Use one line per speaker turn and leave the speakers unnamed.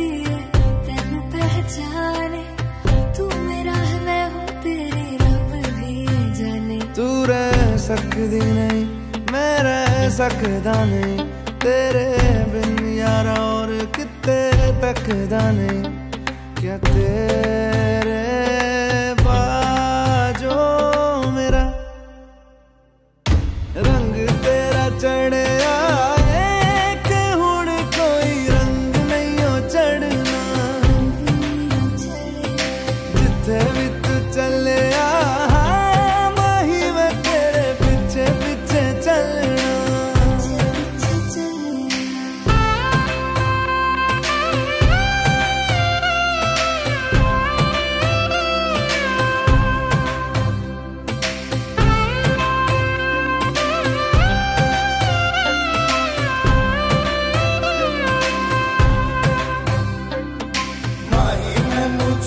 दिए तू मेरा मैं हूँ तेरी तू रह सकती नहीं, मैं रह सकदा नहीं, तेरे बिन यारा और कितने तकदा नहीं।